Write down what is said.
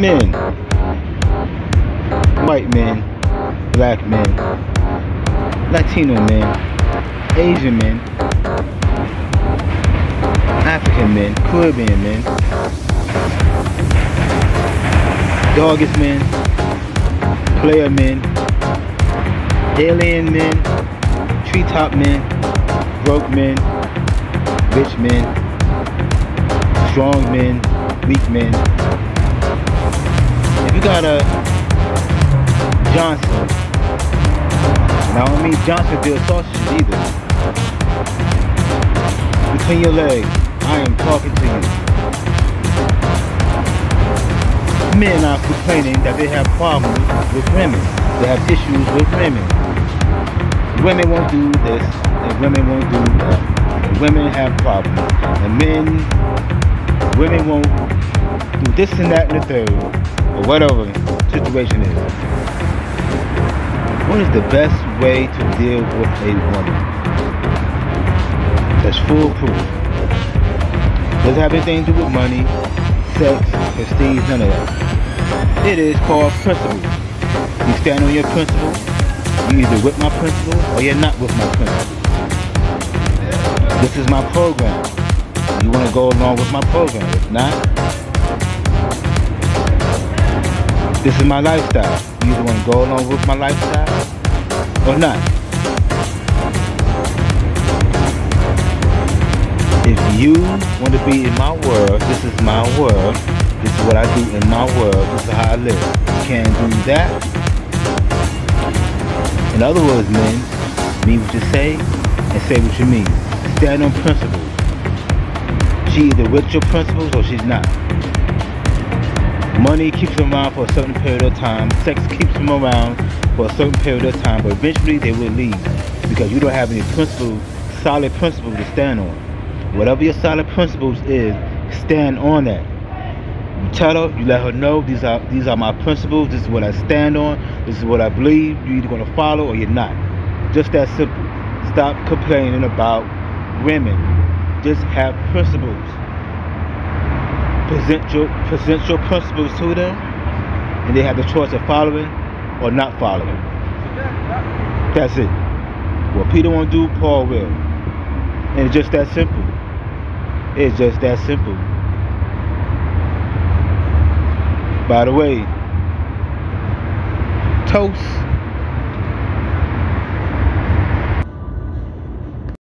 Men. White men. Black men. Latino men. Asian men. African men. Caribbean men. Doggist men. Player men. Alien men. Treetop men. Broke men. Rich men. Strong men. Weak men. You got a Johnson, and I don't mean Johnsonville sausages either. Between your legs, I am talking to you. Men are complaining that they have problems with women. They have issues with women. Women won't do this, and women won't do that. And women have problems. And men, women won't do this and that and the third, or whatever situation is. What is the best way to deal with a woman? That's foolproof. Doesn't have anything to do with money, sex, prestige, none of that. It is called principles. You stand on your principles. You either with my principles or you're not with my principles. This is my program. You want to go along with my program. If not, this is my lifestyle. You either want to go along with my lifestyle or not. If you want to be in my world, this is my world. This is what I do in my world. This is how I live. You can't do that. In other words, men, mean what you say and say what you mean. Stand on principles. She either with your principles or she's not. Money keeps them around for a certain period of time. Sex keeps them around for a certain period of time. But eventually they will leave because you don't have any principles, solid principles to stand on. Whatever your solid principles is, stand on that. You tell her, you let her know these are these are my principles. This is what I stand on. This is what I believe. You're either gonna follow or you're not. Just that simple. Stop complaining about women. Just have principles present your principles to them, and they have the choice of following or not following. That's it. What Peter won't do, Paul will, and it's just that simple. It's just that simple. By the way, toast